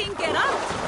Get up!